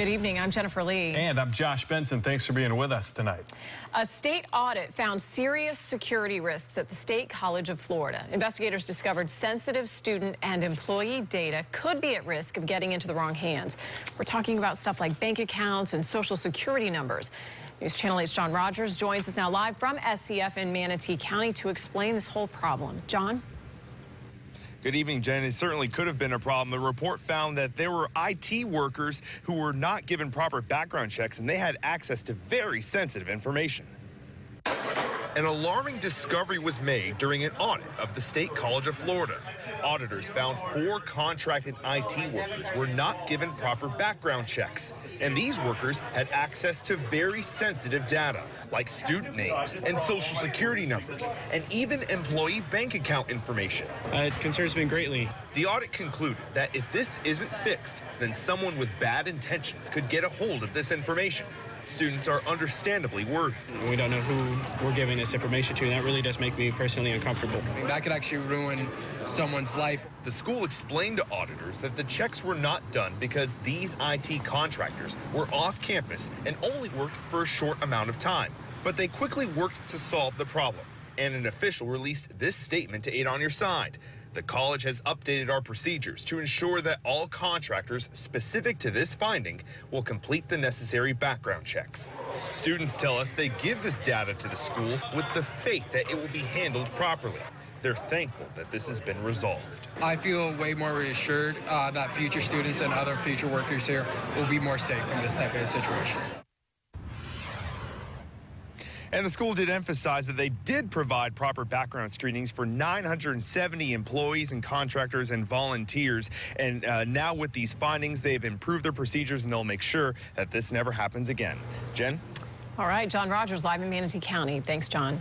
Good evening. I'm Jennifer Lee. And I'm Josh Benson. Thanks for being with us tonight. A state audit found serious security risks at the State College of Florida. Investigators discovered sensitive student and employee data could be at risk of getting into the wrong hands. We're talking about stuff like bank accounts and social security numbers. News Channel 8's John Rogers joins us now live from SCF in Manatee County to explain this whole problem. John? Good evening, Jen. It certainly could have been a problem. The report found that there were IT workers who were not given proper background checks and they had access to very sensitive information. An alarming discovery was made during an audit of the State College of Florida. Auditors found four contracted IT workers were not given proper background checks. And these workers had access to very sensitive data, like student names and social security numbers, and even employee bank account information. Uh, it concerns me greatly. The audit concluded that if this isn't fixed, then someone with bad intentions could get a hold of this information. Students are understandably worried. We don't know who we're giving this information to, and that really does make me personally uncomfortable. I mean, That could actually ruin someone's life. The school explained to auditors that the checks were not done because these IT contractors were off campus and only worked for a short amount of time. But they quickly worked to solve the problem, and an official released this statement to 8 on Your Side. The college has updated our procedures to ensure that all contractors specific to this finding will complete the necessary background checks. Students tell us they give this data to the school with the faith that it will be handled properly. They're thankful that this has been resolved. I feel way more reassured uh, that future students and other future workers here will be more safe from this type of situation. And the school did emphasize that they did provide proper background screenings for 970 employees and contractors and volunteers. And uh, now with these findings, they've improved their procedures and they'll make sure that this never happens again. Jen? All right, John Rogers live in Manatee County. Thanks, John.